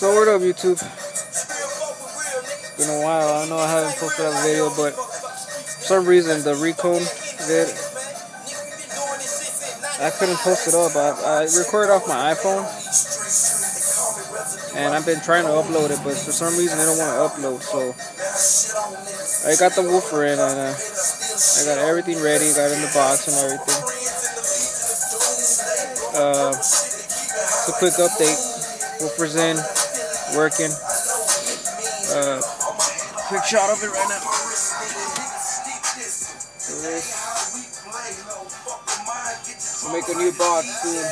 So what up YouTube? It's been a while. I know I haven't posted a video, but for some reason the recone vid I couldn't post it up. I, I recorded off my iPhone and I've been trying to upload it, but for some reason they don't want to upload. So I got the woofer in and uh, I got everything ready, got in the box and everything. Uh, it's a quick update. Woofer's in, working. Uh, quick shot of it right now. We'll make a new box soon.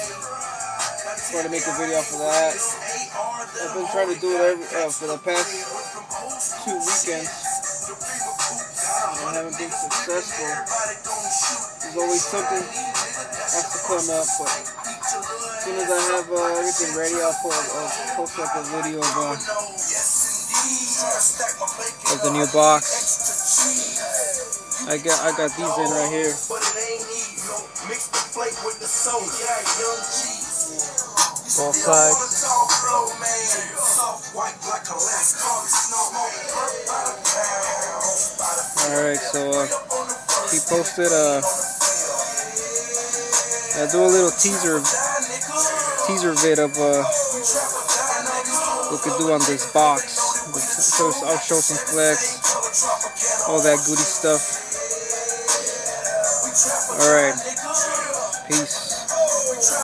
Try to make a video for that. I've been trying to do it every, uh, for the past two weekends. I haven't been successful. There's always something that has to come up, but soon as I have uh, everything ready, I'll, put, I'll post up a video of, uh, of the new box. I got I got these in right here. Both sides. Alright, so uh, he posted uh I do a little teaser teaser vid of uh what we could do on this box. So I'll show some flex, all that goody stuff. Alright. Peace.